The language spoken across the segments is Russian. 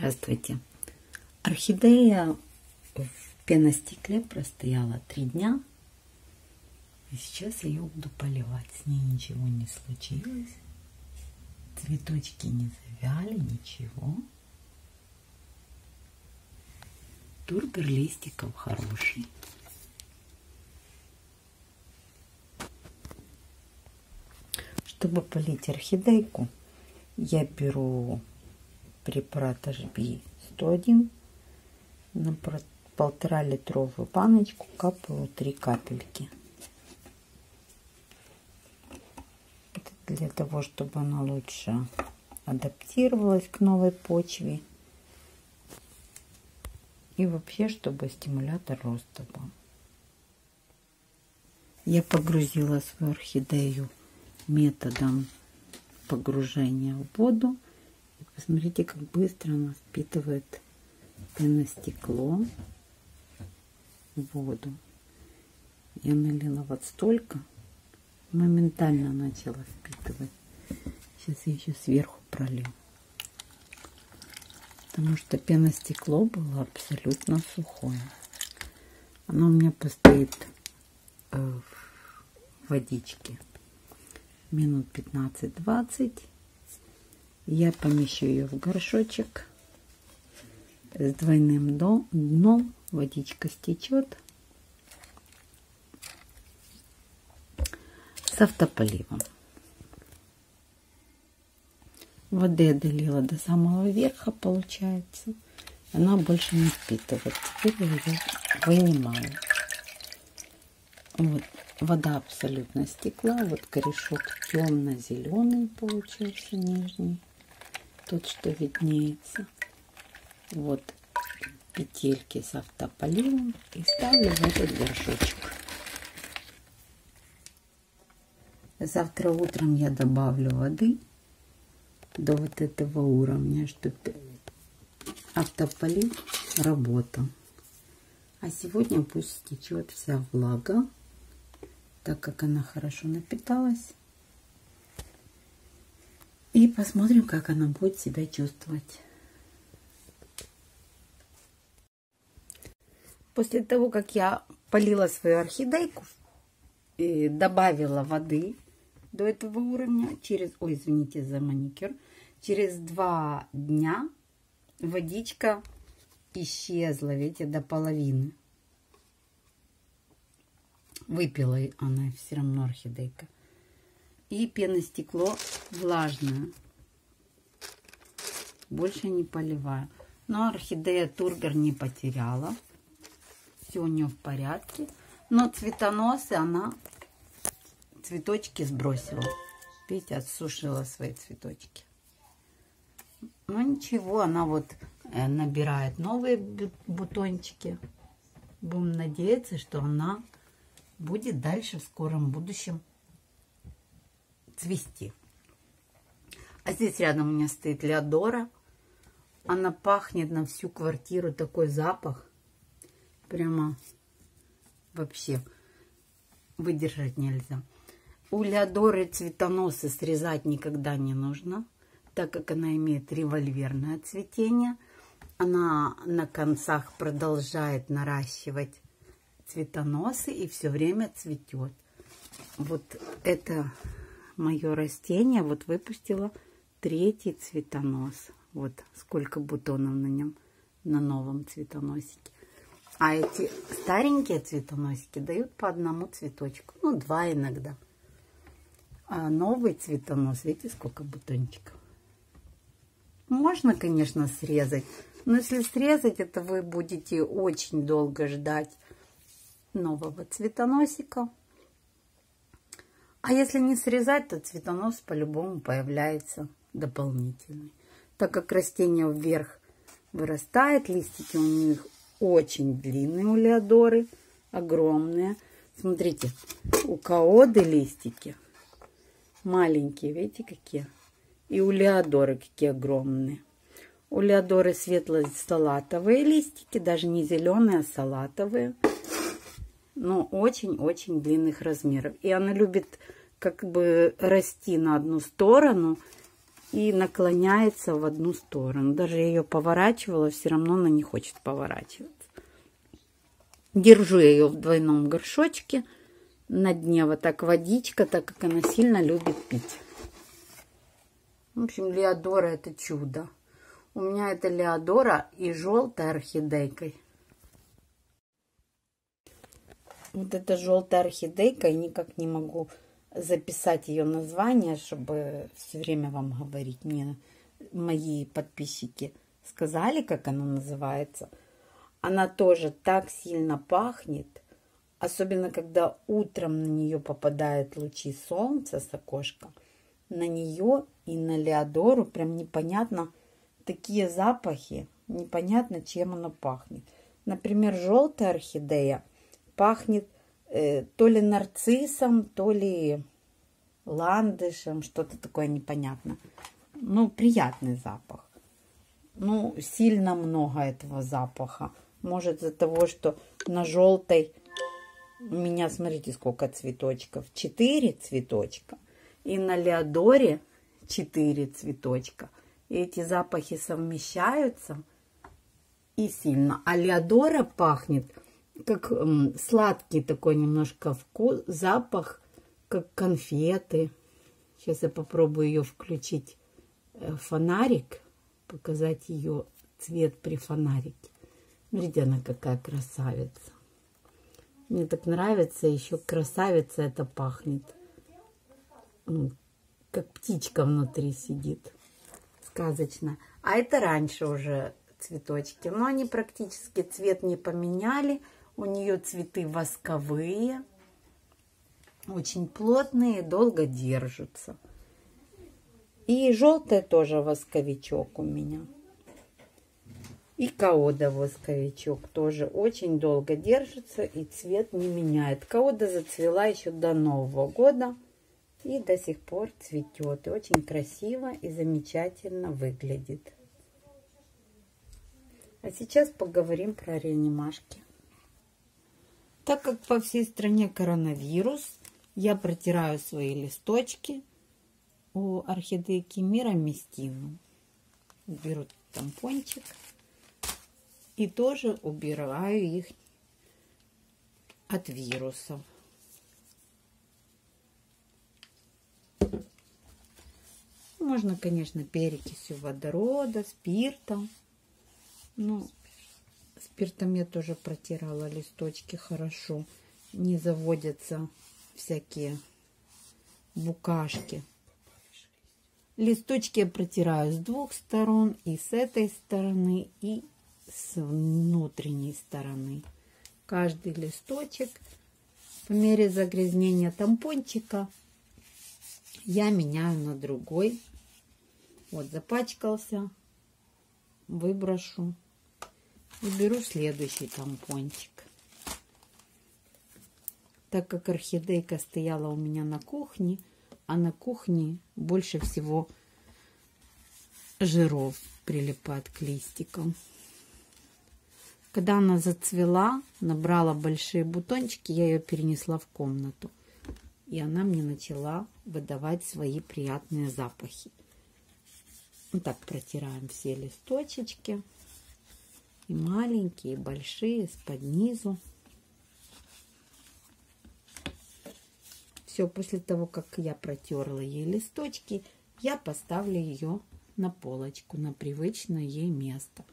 Здравствуйте. Орхидея в пеностекле простояла три дня. И сейчас я ее буду поливать. С ней ничего не случилось. Цветочки не завяли, ничего. Тургор листиков хороший. Чтобы полить орхидейку, я беру препарат HB 101 на полтора литровую баночку капаю три капельки. Это для того, чтобы она лучше адаптировалась к новой почве. И вообще, чтобы стимулятор роста был. Я погрузила свою орхидею методом погружения в воду Посмотрите, как быстро она впитывает пеностекло в воду. Я налила вот столько, моментально начала впитывать. Сейчас я еще сверху пролью. Потому что пеностекло было абсолютно сухое. Оно у меня постоит э, в водичке минут 15-20 я помещу ее в горшочек с двойным дном. Водичка стечет. С автополивом. Воды я долила до самого верха, получается. Она больше не впитывает. Теперь я ее вынимаю. Вот, вода абсолютно стекла. Вот корешок темно-зеленый получился нижний тут что виднеется. Вот петельки с автополивом и ставлю в этот горшочек. Завтра утром я добавлю воды до вот этого уровня, чтобы автополив работал. А сегодня пусть стечет вся влага, так как она хорошо напиталась. И посмотрим, как она будет себя чувствовать. После того, как я полила свою орхидейку и добавила воды до этого уровня, через, ой, извините за маникюр, через два дня водичка исчезла, видите, до половины. Выпила она все равно орхидейка и пеностекло влажное. Больше не поливаю. Но орхидея тургор не потеряла. Все у нее в порядке. Но цветоносы она цветочки сбросила. Видите, отсушила свои цветочки. Но ничего, она вот э, набирает новые бутончики. Будем надеяться, что она будет дальше в скором будущем цвести. А здесь рядом у меня стоит Леодора. Она пахнет на всю квартиру, такой запах. Прямо вообще выдержать нельзя. У Леодоры цветоносы срезать никогда не нужно, так как она имеет револьверное цветение. Она на концах продолжает наращивать цветоносы и все время цветет. Вот это мое растение вот выпустило третий цветонос. Вот сколько бутонов на нем, на новом цветоносике. А эти старенькие цветоносики дают по одному цветочку, ну два иногда. А новый цветонос, видите, сколько бутончиков. Можно, конечно, срезать, но если срезать, это вы будете очень долго ждать нового цветоносика. А если не срезать, то цветонос по-любому появляется дополнительный. Так как растение вверх вырастает, листики у них очень длинные у леодоры, огромные. Смотрите, у каоды листики маленькие, видите какие? И у леодоры какие огромные. У леодоры светло-салатовые листики, даже не зеленые, а салатовые но очень-очень длинных размеров. И она любит как бы расти на одну сторону и наклоняется в одну сторону. Даже я ее поворачивала, все равно она не хочет поворачиваться. Держу ее в двойном горшочке. На дне вот так водичка, так как она сильно любит пить. В общем, Леодора это чудо. У меня это Леодора и желтая орхидейкой. Вот эта желтая орхидейка, я никак не могу записать ее название, чтобы все время вам говорить. Мне мои подписчики сказали, как она называется. Она тоже так сильно пахнет, особенно когда утром на нее попадают лучи солнца с окошка. На нее и на Леодору прям непонятно такие запахи, непонятно, чем она пахнет. Например, желтая орхидея пахнет э, то ли нарциссом, то ли ландышем, что-то такое непонятно. Ну, приятный запах. Ну, сильно много этого запаха. Может, из-за того, что на желтой у меня, смотрите, сколько цветочков. Четыре цветочка. И на Леодоре четыре цветочка. И эти запахи совмещаются и сильно. А Леодора пахнет как сладкий такой немножко вкус, запах, как конфеты. Сейчас я попробую ее включить э, фонарик, показать ее цвет при фонарике. Смотрите, она какая красавица. Мне так нравится, еще красавица это пахнет. Как птичка внутри сидит. Сказочно. А это раньше уже цветочки. Но они практически цвет не поменяли. У нее цветы восковые, очень плотные, долго держатся. И желтая тоже восковичок у меня. И каода восковичок тоже очень долго держится и цвет не меняет. Каода зацвела еще до Нового года и до сих пор цветет. И очень красиво и замечательно выглядит. А сейчас поговорим про реанимашки. Так как по всей стране коронавирус, я протираю свои листочки у орхидейки мироместину. Беру тампончик и тоже убираю их от вирусов. Можно, конечно, перекисью водорода, спиртом. Ну, Спиртом я тоже протирала листочки хорошо. Не заводятся всякие букашки. Листочки я протираю с двух сторон, и с этой стороны, и с внутренней стороны. Каждый листочек по мере загрязнения тампончика я меняю на другой. Вот запачкался, выброшу. И беру следующий тампончик. Так как орхидейка стояла у меня на кухне, а на кухне больше всего жиров прилипает к листикам. Когда она зацвела, набрала большие бутончики, я ее перенесла в комнату. И она мне начала выдавать свои приятные запахи. Вот так протираем все листочечки. И маленькие, и большие, с-под низу. Все, после того, как я протерла ей листочки, я поставлю ее на полочку, на привычное ей место.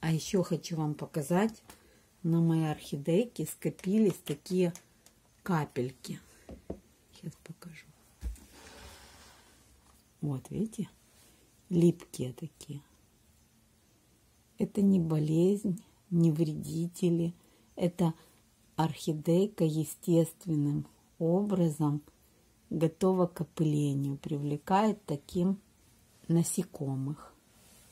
А еще хочу вам показать, на моей орхидейке скопились такие капельки. Сейчас покажу. Вот, видите? Липкие такие. Это не болезнь, не вредители. Это орхидейка естественным образом готова к опылению, привлекает таким насекомых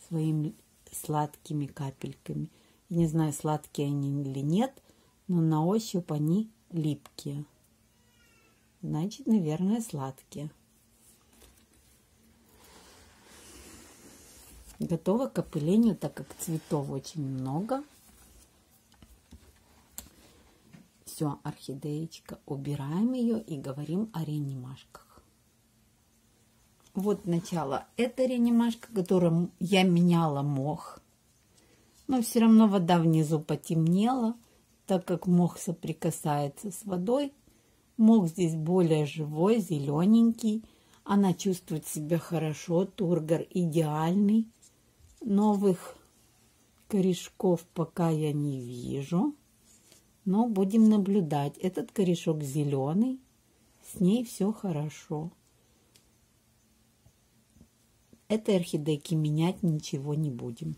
своими сладкими капельками. Не знаю, сладкие они или нет, но на ощупь они липкие. Значит, наверное, сладкие. Готова к опылению, так как цветов очень много. Все, орхидеечка, убираем ее и говорим о реанимашках. Вот начало. Это реанимашка, которым я меняла мох. Но все равно вода внизу потемнела, так как мох соприкасается с водой. Мох здесь более живой, зелененький. Она чувствует себя хорошо. Тургор идеальный. Новых корешков пока я не вижу. Но будем наблюдать. Этот корешок зеленый. С ней все хорошо. Этой орхидейки менять ничего не будем.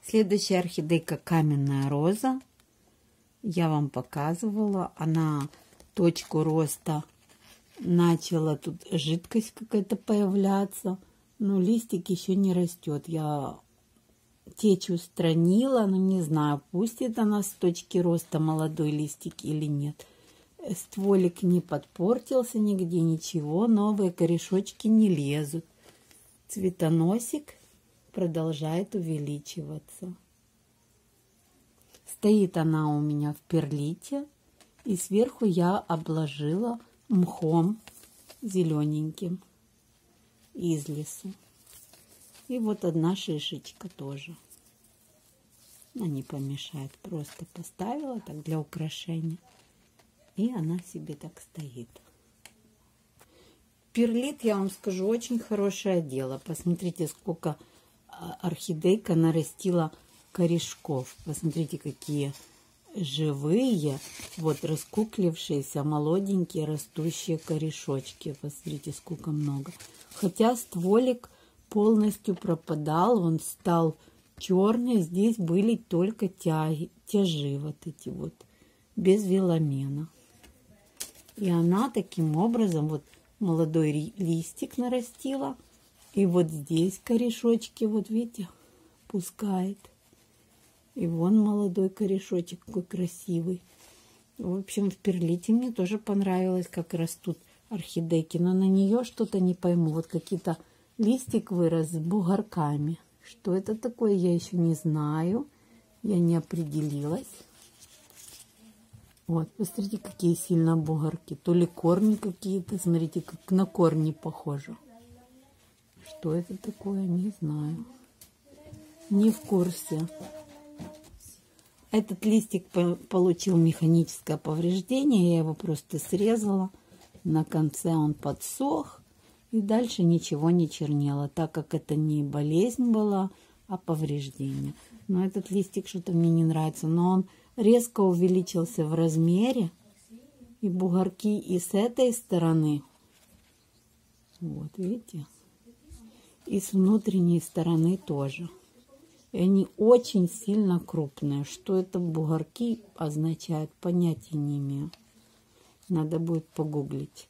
Следующая орхидейка каменная роза. Я вам показывала. Она точку роста начала тут жидкость какая-то появляться. Но листик еще не растет. Я течь устранила, но не знаю, пустит она с точки роста молодой листик или нет. Стволик не подпортился нигде, ничего, новые корешочки не лезут. Цветоносик продолжает увеличиваться. Стоит она у меня в перлите, и сверху я обложила мхом зелененьким из лесу. И вот одна шишечка тоже. Она не помешает, просто поставила так для украшения. И она себе так стоит. Перлит, я вам скажу, очень хорошее дело. Посмотрите, сколько а, орхидейка нарастила корешков. Посмотрите, какие живые, вот раскуклившиеся, молоденькие растущие корешочки. Посмотрите, сколько много. Хотя стволик полностью пропадал, он стал черный. Здесь были только тяги, тяжи вот эти вот, без веломена. И она таким образом, вот молодой листик нарастила. И вот здесь корешочки, вот видите, пускает. И вон молодой корешочек какой красивый. В общем, в перлите мне тоже понравилось, как растут орхидейки. Но на нее что-то не пойму. Вот какие-то листик вырос с бугорками. Что это такое, я еще не знаю. Я не определилась. Вот, посмотрите, какие сильно бугорки. То ли корни какие-то, смотрите, как на корни похоже. Что это такое, не знаю. Не в курсе. Этот листик получил механическое повреждение. Я его просто срезала. На конце он подсох. И дальше ничего не чернело, так как это не болезнь была, а повреждение. Но этот листик что-то мне не нравится. Но он резко увеличился в размере. И бугорки и с этой стороны. Вот, видите? И с внутренней стороны тоже. И они очень сильно крупные. Что это бугорки означает, понятия не имею. Надо будет погуглить.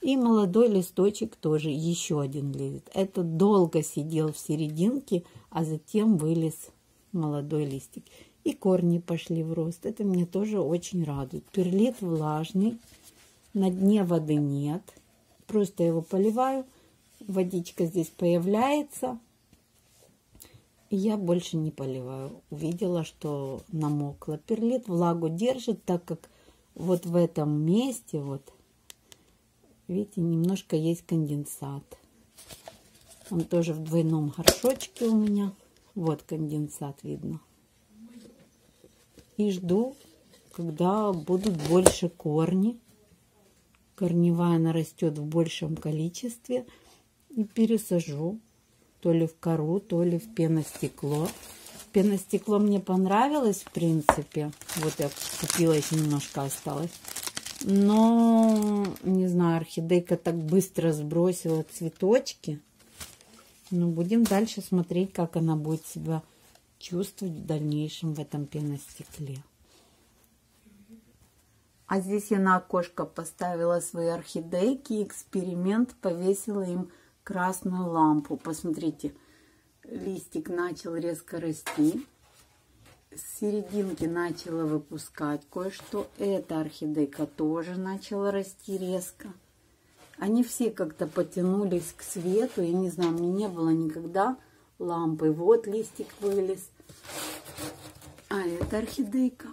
И молодой листочек тоже еще один лезет. Это долго сидел в серединке, а затем вылез молодой листик и корни пошли в рост. Это меня тоже очень радует. Перлит влажный, на дне воды нет. Просто его поливаю, водичка здесь появляется. Я больше не поливаю. Увидела, что намокла. Перлит влагу держит, так как вот в этом месте, вот, видите, немножко есть конденсат. Он тоже в двойном горшочке у меня. Вот конденсат видно и жду, когда будут больше корни. Корневая она растет в большем количестве и пересажу то ли в кору, то ли в пеностекло. Пеностекло мне понравилось, в принципе. Вот я купила, еще немножко осталось. Но, не знаю, орхидейка так быстро сбросила цветочки. Но будем дальше смотреть, как она будет себя чувствовать в дальнейшем в этом пеностекле. А здесь я на окошко поставила свои орхидейки, эксперимент, повесила им красную лампу. Посмотрите, листик начал резко расти. С серединки начала выпускать кое-что. Эта орхидейка тоже начала расти резко. Они все как-то потянулись к свету. Я не знаю, мне не было никогда лампы. Вот листик вылез. А это орхидейка.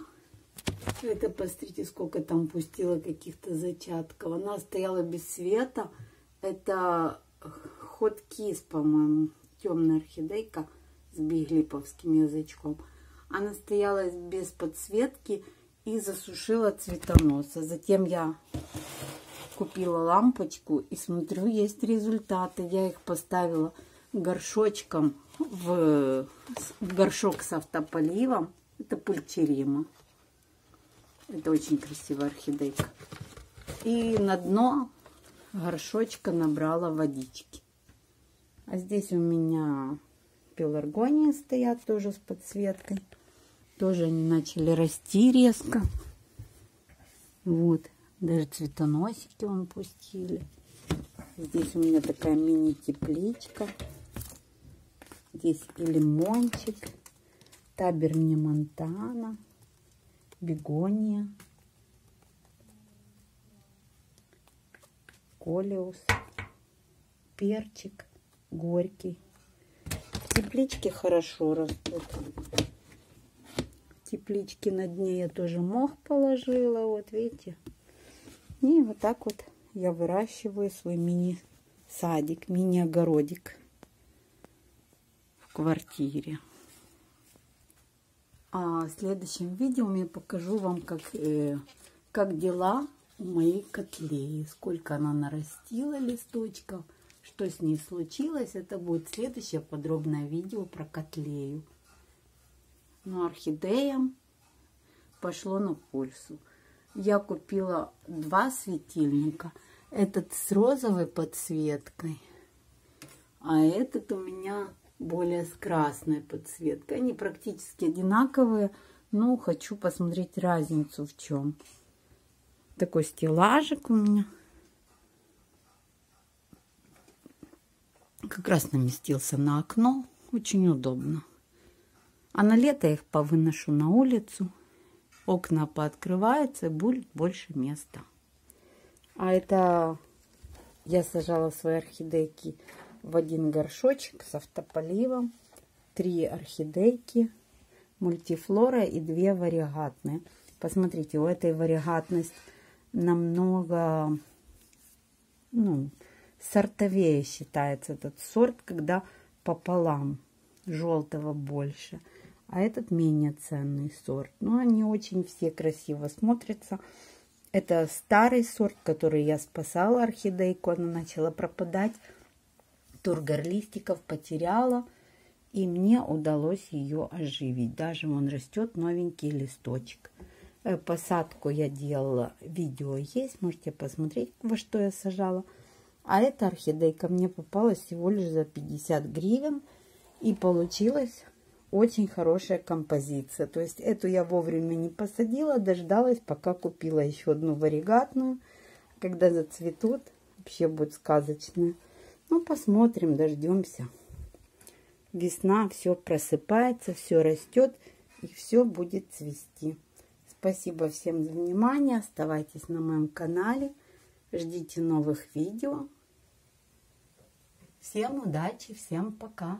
Это, посмотрите, сколько там пустила каких-то зачатков. Она стояла без света. Это ход кис, по-моему, темная орхидейка с биглиповским язычком. Она стояла без подсветки и засушила цветоноса. Затем я купила лампочку и смотрю, есть результаты. Я их поставила горшочком в, в горшок с автополивом. Это пульчерима. Это очень красивая орхидейка. И на дно горшочка набрала водички. А здесь у меня пеларгонии стоят тоже с подсветкой. Тоже они начали расти резко. Вот. Даже цветоносики он пустили. Здесь у меня такая мини-тепличка. Здесь и лимончик. Табер мне Монтана. Бегония. Колиус. Перчик. Горький. Теплички хорошо растут. Теплички на дне я тоже мох положила. Вот видите. И вот так вот я выращиваю свой мини-садик, мини-огородик в квартире. А в следующем видео я покажу вам, как, э, как дела у моей котлеи. Сколько она нарастила листочков, что с ней случилось. Это будет следующее подробное видео про котлею. Но орхидеям пошло на пользу я купила два светильника. Этот с розовой подсветкой, а этот у меня более с красной подсветкой. Они практически одинаковые, но хочу посмотреть разницу в чем. Такой стеллажик у меня. Как раз наместился на окно. Очень удобно. А на лето я их повыношу на улицу окна пооткрываются, будет больше места. А это я сажала свои орхидейки в один горшочек с автополивом. Три орхидейки, мультифлора и две варигатные. Посмотрите, у этой варигатность намного ну, сортовее считается этот сорт, когда пополам желтого больше а этот менее ценный сорт. Но они очень все красиво смотрятся. Это старый сорт, который я спасала орхидейку. Она начала пропадать. Тургор листиков потеряла. И мне удалось ее оживить. Даже он растет новенький листочек. Э, посадку я делала, видео есть, можете посмотреть, во что я сажала. А эта орхидейка мне попалась всего лишь за 50 гривен. И получилось очень хорошая композиция. То есть эту я вовремя не посадила, дождалась, пока купила еще одну варигатную. Когда зацветут, вообще будет сказочная. Ну, посмотрим, дождемся. Весна, все просыпается, все растет и все будет цвести. Спасибо всем за внимание. Оставайтесь на моем канале. Ждите новых видео. Всем удачи, всем пока.